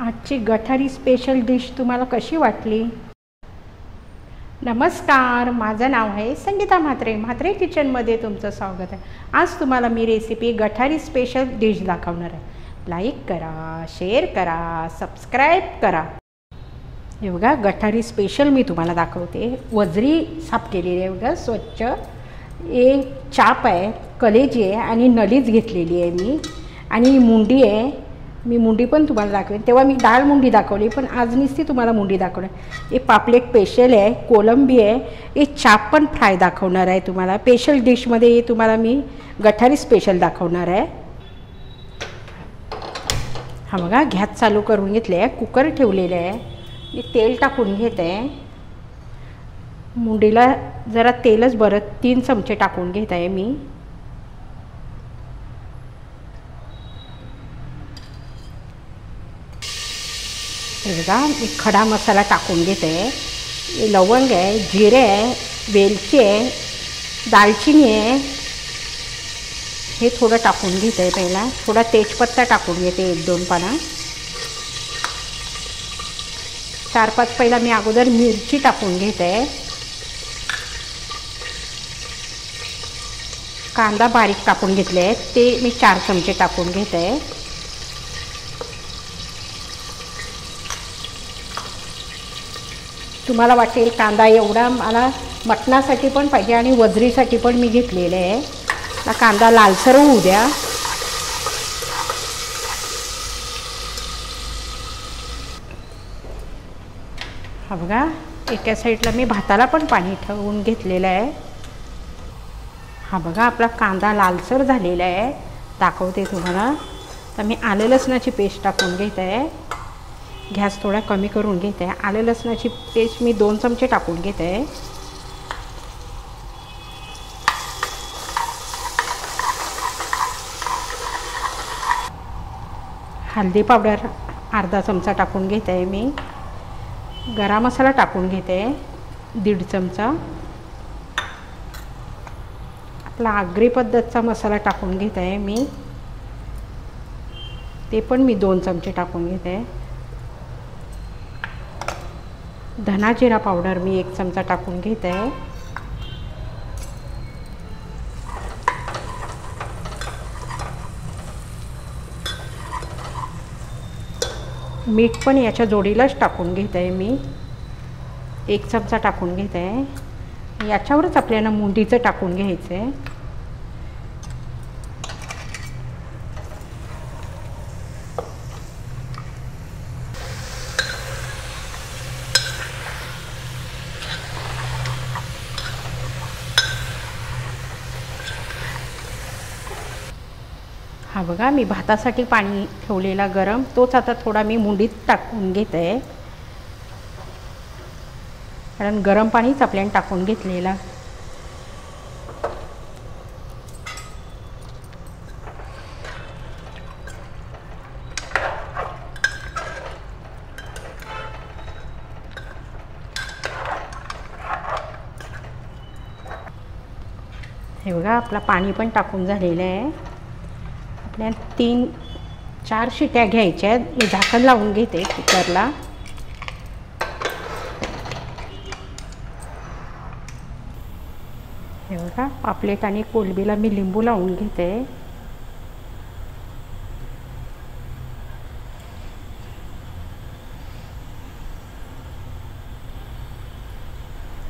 आजची गठारी special dish तुम्हाला कशी वाटली? नमस्कार माझं नाव आहे संगीता म्हात्रे. म्हात्रे किचनमध्ये तुमचं स्वागत आहे. आज तुम्हाला मी रेसिपी गठारी स्पेशल डिश दाखवणार आहे. लाईक करा शेअर करा सबस्क्राईब करा. हे बघा गठारी स्पेशल मी तुम्हाला दाखवते. वजरी साफ केलेली आहे बघा स्वच्छ. एक चाप आहे कलेजी आहे आणि नलीच घेतलेली आहे मी. आणि मुंडी आहे मी मुंडी पण तुम्हाला दाखवेन. तेव्हा मी डाळ मुंडी दाखवली पण आज नुसती तुम्हाला मुंडी दाखवणार. हे पापलेट स्पेशल आहे कोलंबी आहे हे चाप पण फ्राय दाखवणार आहे तुम्हाला. स्पेशल डिशमध्ये तुम्हाला मी गठारी स्पेशल दाखवणार आहे. हा बघा गॅस चालू करून घेतले आहे कुकर ठेवलेलं आहे. मी तेल टाकून घेत. आहे मुंडीला जरा तेलच बरं तीन चमचे टाकून घेत आहे मी. बघा मी खडा मसाला टाकून घेते. लवंग आहे जिरे आहे वेलची आहे दालचिनी आहे. हे थोडं टाकून घेते आहे पहिला. थोडा तेजपत्ता टाकून घेते एक दोन पाना. चार पाच पहिला मी अगोदर मिरची टाकून घेते. कांदा बारीक टाकून घेतले आहेत. ते मी चार चमचे टाकून घेत. तुम्हाला वाटेल कांदा एवढा मला मटणासाठी पण पाहिजे आणि वजरीसाठी पण मी घेतलेले आहे. हा कांदा लालसर होऊ द्या. हा बघा एका साईडला मी भाताला पण पाणी ठेवून घेतलेलं आहे. हा बघा आपला कांदा लालसर झालेला आहे. दाखवते तुम्हाला. तर मी आलं लसणाची पेस्ट टाकून घेत. आहे गॅस थोडा कमी करून घेते. आहे आलं लसणाची पेस्ट मी दोन चमचे टाकून घेते. आहे हळदी पावडर अर्धा चमचा टाकून घेत आहे मी. गरम मसाला टाकून घेते दीड चमचा. आपला आगरी पद्धतचा मसाला टाकून घेत आहे मी. ते पण मी दोन चमचे टाकून घेते. आहे धनाजिरा पावडर मी एक चमचा टाकून घेत. आहे मीठ पण याच्या जोडीलाच टाकून घेत आहे मी. एक चमचा टाकून घेत. आहे याच्यावरच आपल्याला मुंडीचं टाकून घ्यायचं आहे बघा मी भातासाठी पाणी ठेवलेला गरम. तोच आता थोडा मी मुंडीत टाकून घेत. आहे कारण गरम पाणीच आपल्याला टाकून घेतलेला. हे बघा आपला पाणी पण टाकून झालेलं आहे. तीन चार शिट्या घ्यायच्या आहेत. मी झाकण लावून घेते कुकरला. हे बघा पापलेट आणि कोलबीला मी लिंबू लावून घेते.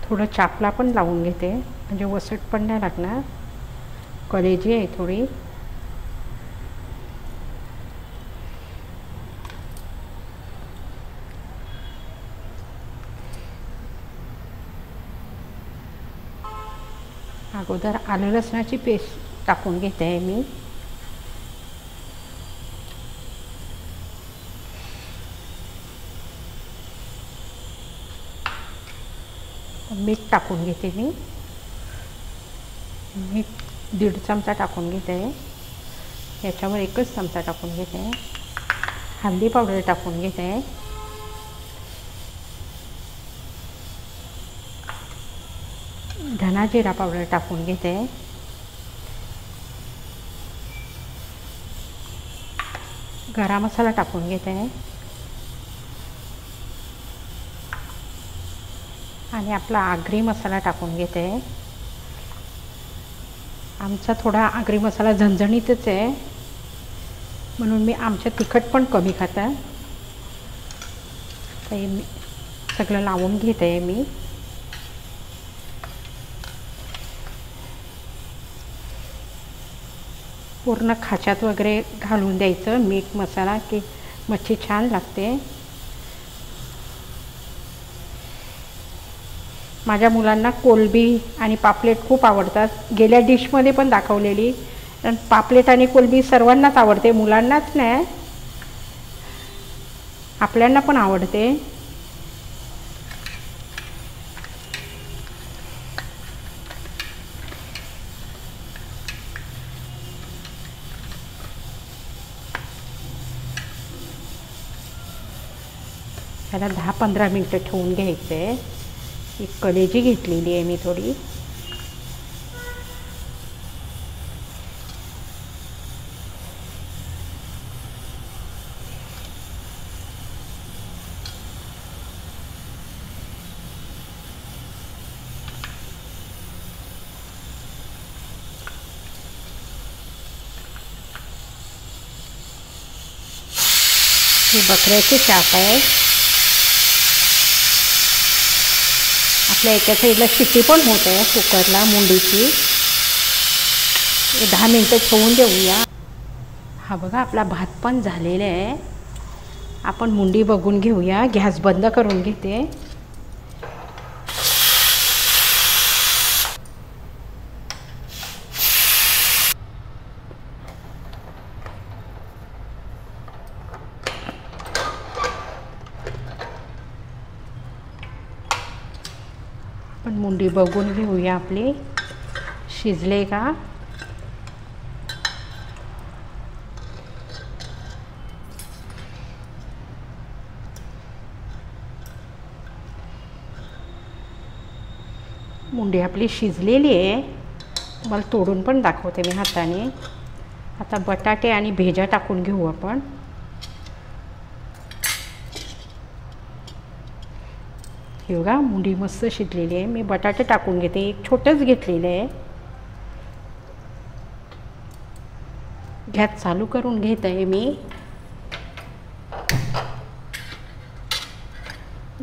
थोडं चापला पण लावून घेते. म्हणजे वसट पण नाही लागणार. कलेजी आहे थोडी. अगोदर आलं लसणाची पेस्ट टाकून घेते आहे मी. मीठ टाकून घेते मी. मीठ दीड चमचा टाकून घेते आहे. याच्यावर एकच चमचा टाकून घेते हळदी पावडर टाकून घेते कांदा जिरा पावडर टाकून घेते. गरा मसाला टाकून घेते. आणि आपला आगरी मसाला टाकून घेते. आमचा थोडा आगरी मसाला झणझणीतच आहे. म्हणून मी आमच्या तिखट पण कमी खातं. ते सगळं लावून घेते मी. पूर्ण खाच्यात वगैरे घालून द्यायचं. मीठ मसाला की मच्छी छान लागते. माझ्या मुलांना कोलबी आणि पापलेट खूप आवडतात. गेल्या डिशमध्ये पण दाखवलेली. पण पापलेट आणि कोलबी सर्वांनाच आवडते मुलांनाच नाही. आपल्यांना पण आवडते. त्याला दहा पंधरा मिनटं ठेवून घ्यायचं. आहे कलेजी घेतलेली थोडी. ही बकऱ्याची चाप आहे. आपल्या एका साईडला शिट्टी पण होत आहे कुकरला मुंडीची. दहा मिनटं ठेवून देऊया. हा बघा आपला भात पण झालेला आहे. आपण मुंडी बघून घेऊया. गॅस बंद करून घेते. मुंडी बघून घेऊया आपली. शिजले का? मुंडी आपली शिजलेली आहे. तुम्हाला तोडून पण दाखवते मी हाताने. आता बटाटे आणि भेजा टाकून घेऊ आपण. हे बघा मुंडी मस्त शिजलेली आहे. मी बटाटे टाकून घेते. एक छोटंच घेतलेलं आहे. गॅस चालू करून घेत आहे मी.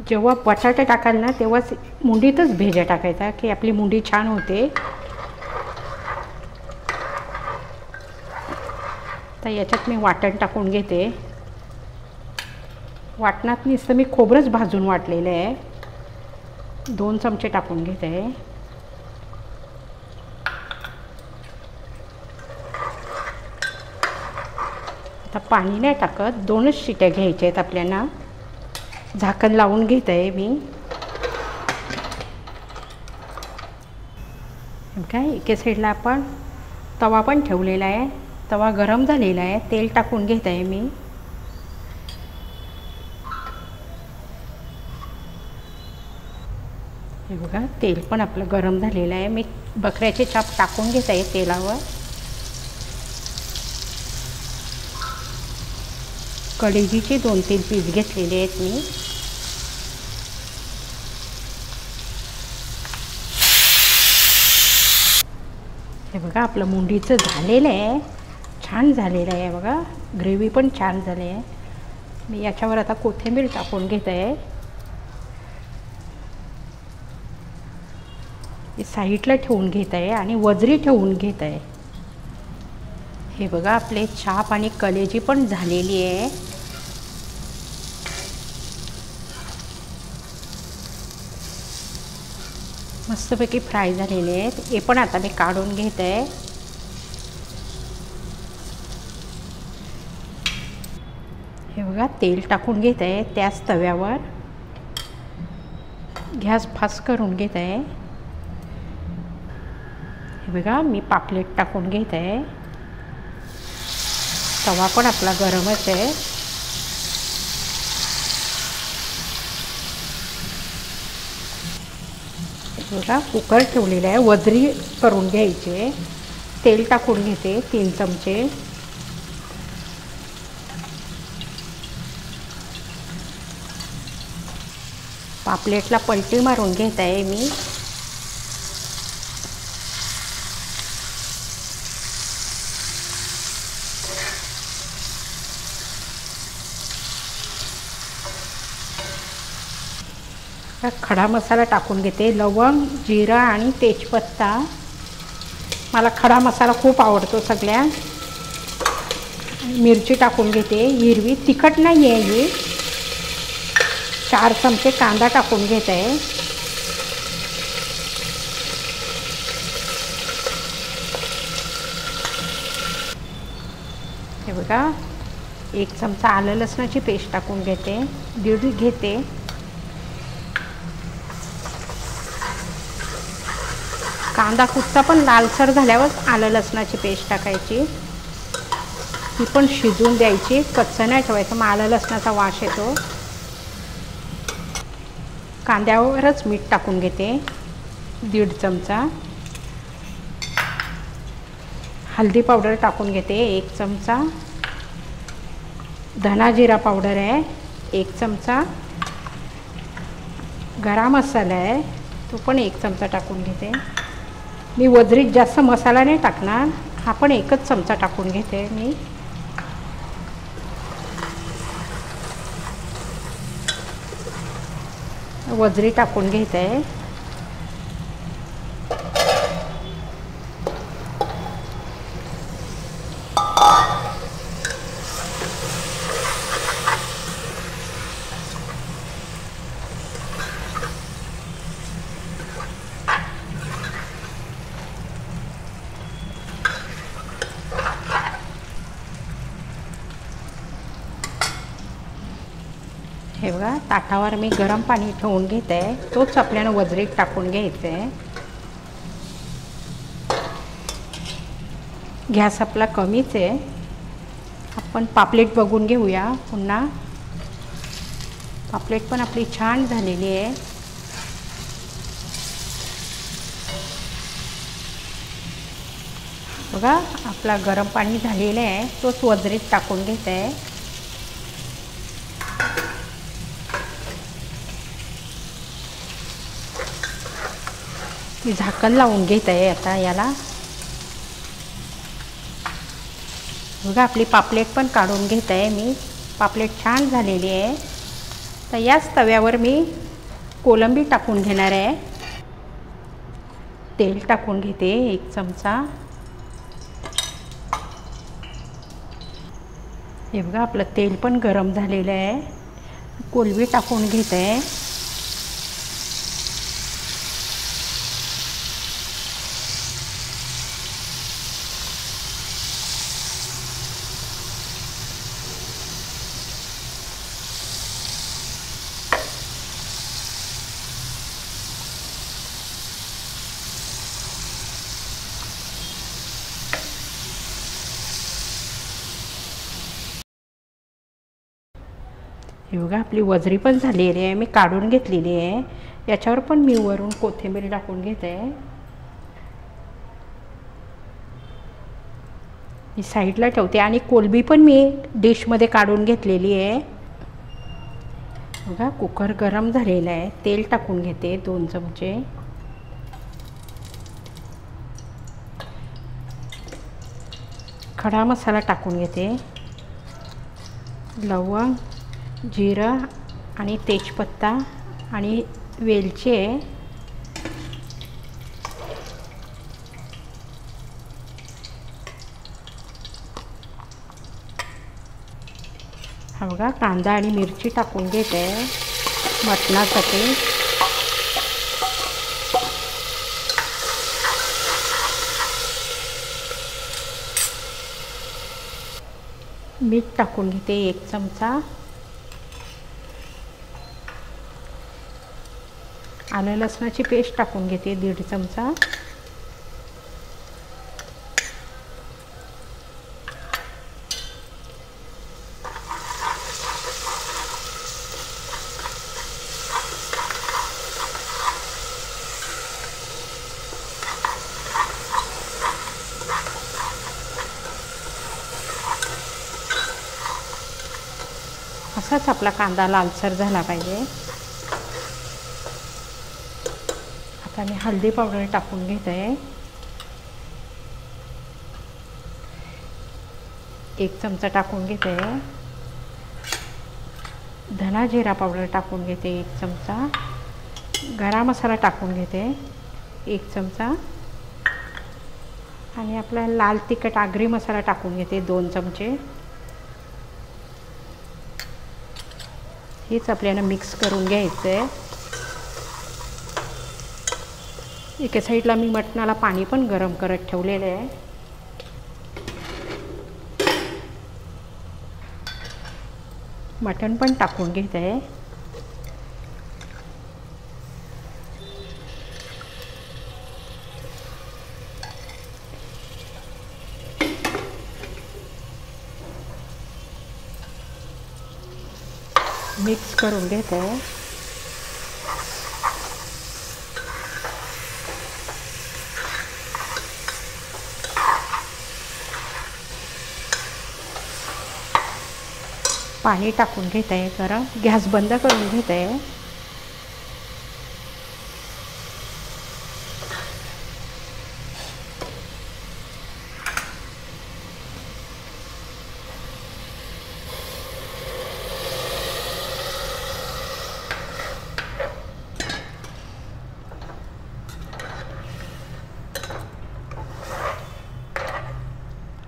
जेव्हा बटाटे टाकाल ना तेव्हाच मुंडीतच भेजा टाकायचा की आपली मुंडी छान होते. तर याच्यात मी वाटण टाकून घेते. वाटणात नुसतं मी खोबरंच भाजून वाटलेलं आहे. दोन चमचे टाकून घेते. आता पाणी नाही टाकत दोनच शिट्या घ्यायच्या आहेत आपल्याला. झाकण लावून घेत आहे मी. काय एके साईडला आपण तवा पण ठेवलेला आहे. तवा गरम झालेला आहे. तेल टाकून घेत आहे मी. हे बघा तेल पण आपलं गरम झालेलं आहे. मी बकऱ्याचे चाप टाकून घेत आहे तेलावर. कडेजीचे दोन तीन पीस घेतलेले आहेत मी. हे बघा आपलं मुंडीचं झालेलं आहे. छान झालेलं आहे बघा. ग्रेव्ही पण छान झाली आहे. मी याच्यावर आता कोथिंबीर टाकून घेत आहे. साईडला ठेवून घेत आहे आणि वजरी ठेवून घेत आहे. हे बघा आपले छाप आणि कलेजी पण झालेली आहे. मस्तपैकी फ्राय झालेले आहेत. हे पण आता मी काढून घेत आहे. हे बघा तेल टाकून घेत आहे त्याच तव्यावर. गॅस फास्ट करून घेत आहे. बघा मी पापलेट टाकून घेत. आहे तवा पण आपला गरमच आहे. बघा कुकर ठेवलेला आहे. वजरी करून घ्यायचे. तेल टाकून घेते तीन चमचे. पापलेटला पलटी मारून घेत आहे मी. खडा मसाला टाकून घेते. लवंग जिरा आणि तेजपत्ता. मला खडा मसाला खूप आवडतो सगळ्या. मिरची टाकून घेते हिरवी. तिखट नाही आहे ही. चार चमचे कांदा टाकून घेत. आहे हे बघा. एक चमचा आलं लसणाची पेस्ट टाकून घेते. दीड घेते. कांदा कुठचा पण लालसर झाल्यावर आलं लसणाची पेस्ट टाकायची. ती पण शिजवून द्यायची. कच्चं नाही ठेवायचं. मग आलं लसणाचा वास येतो. कांद्यावरच मीठ टाकून घेते. दीड चमचा. हळदी पावडर टाकून घेते. एक चमचा. धना जिरा पावडर आहे. एक चमचा. गरम मसाला आहे. तो पण एक चमचा टाकून घेते. मी वजरीत जास्त मसाला नाही टाकणार. हा पण एकच चमचा टाकून घेते मी. वजरी टाकून घेते. हे बघा ताटावर मी गरम पाणी ठेवून घेत. आहे तोच आपल्याला वजरीत टाकून घ्यायचं. आहे गॅस आपला कमीच आहे. आपण पापलेट बघून घेऊया पुन्हा. पापलेट पण आपली छान झालेली आहे. बघा आपला गरम पाणी झालेलं आहे. तोच वजरीत टाकून घेत. आहे मी झाकण लावून घेत आहे आता याला बघा आपली पापलेट पण काढून घेत आहे मी पापलेट छान झालेली आहे. तर याच तव्यावर मी कोलंबी टाकून घेणार आहे. तेल टाकून घेते एक चमचा. हे बघा आपलं तेल पण गरम झालेलं आहे. कोलंबी टाकून घेत. आहे हे बघा आपली वजरी पण झालेली आहे मी काढून घेतलेली आहे. याच्यावर पण मी वरून कोथिंबीर टाकून घेते. मी साईडला ठेवते आणि कोलबी पण मी डिशमध्ये काढून घेतलेली आहे. बघा कुकर गरम झालेला आहे. तेल टाकून घेते दोन चमचे. खडा मसाला टाकून घेते. लवंग. जिरं आणि तेजपत्ता आणि वेलची आहे. हा बघा कांदा आणि मिरची टाकून घेते मटणासाठी. मीठ टाकून घेते एक चमचा. आलं लसणाची पेस्ट टाकून घेते दीड चमचा. असाच आपला कांदा लालसर झाला पाहिजे. आता मी हळदी पावडर टाकून घेत. आहे एक चमचा टाकून घेते. धना जिरा पावडर टाकून घेते एक चमचा. गरम मसाला टाकून घेते एक चमचा. आणि आपला लाल तिखट आगरी मसाला टाकून घेते दोन चमचे. हेच आपल्याला मिक्स करून घ्यायचं आहे एका साईडला मी मटणाला पाणी पण गरम करत ठेवलेलं आहे. मटण पण टाकून घेत. आहे मिक्स करून घेत. आहे पाणी टाकून घेत आहे गरम गॅस बंद करून घेत. आहे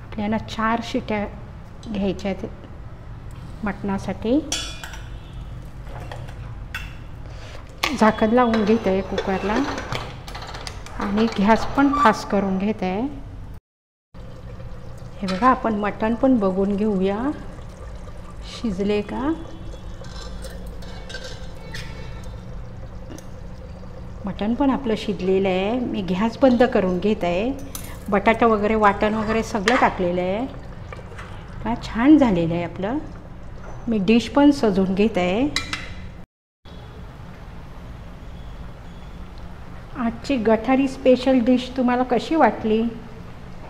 आपल्याला चार शिट्या घ्यायच्या आहेत. मटणासाठी. झाकण लावून घेत आहे कुकरला. आणि गॅस पण फास्ट करून घेत. आहे हे बघा आपण मटण पण बघून घेऊया. शिजले का? मटण पण आपलं शिजलेलं आहे. मी गॅस बंद करून घेत. आहे बटाटा वगैरे वाटण वगैरे सगळं टाकलेलं आहे. का? छान झालेलं आहे आपलं. मी डिश पण सजवून घेत. आहे आजची गठारी स्पेशल डिश तुम्हाला कशी वाटली?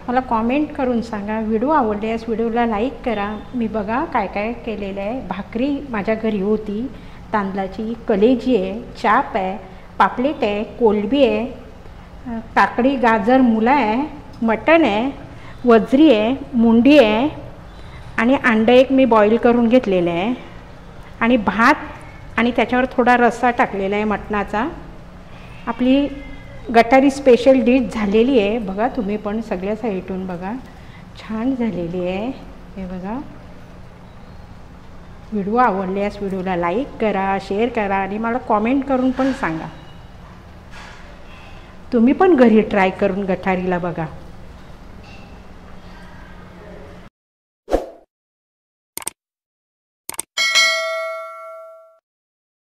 मला कॉमेंट करून सांगा. व्हिडिओ आवडल्यास व्हिडिओला लाईक करा. मी बघा काय काय केलेलं आहे. भाकरी माझ्या घरी होती. तांदळाची कलेजी आहे चाप आहे पापलेट आहे कोलबी आहे काकडी गाजर मुला आहे मटण आहे वजरी आहे मुंडी आहे आणि अंडं एक मी बॉईल करून घेतलेलं आहे. आणि भात आणि त्याच्यावर थोडा रस्सा टाकलेला आहे मटणाचा. आपली गटारी स्पेशल डिश झालेली आहे. बघा तुम्ही पण सगळ्या साईटून बघा. छान झालेली आहे. हे बघा. व्हिडिओ आवडल्यास व्हिडिओला लाईक करा शेअर करा आणि मला कॉमेंट करून पण सांगा. तुम्ही पण घरी ट्राय करून गटारीला बघा.